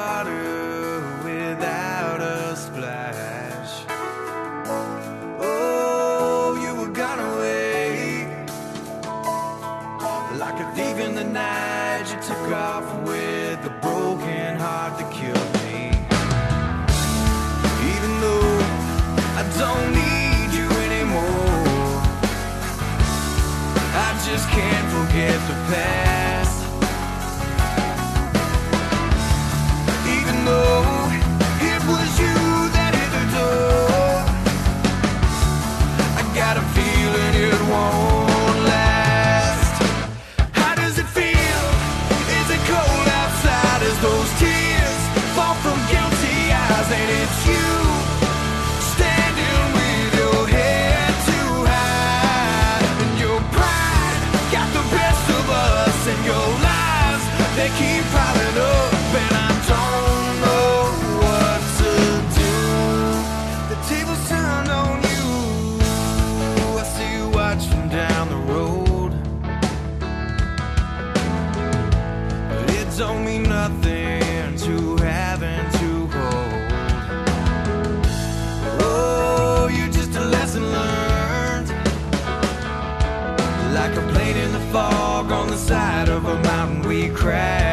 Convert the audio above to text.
water without a splash. Oh, you were gone away like a thief in the night. You took off with a broken heart that killed me. Even though I don't need you anymore, I just can't forget the past. Don't mean nothing to having to hold. Oh, you're just a lesson learned. Like a plane in the fog on the side of a mountain we crashed.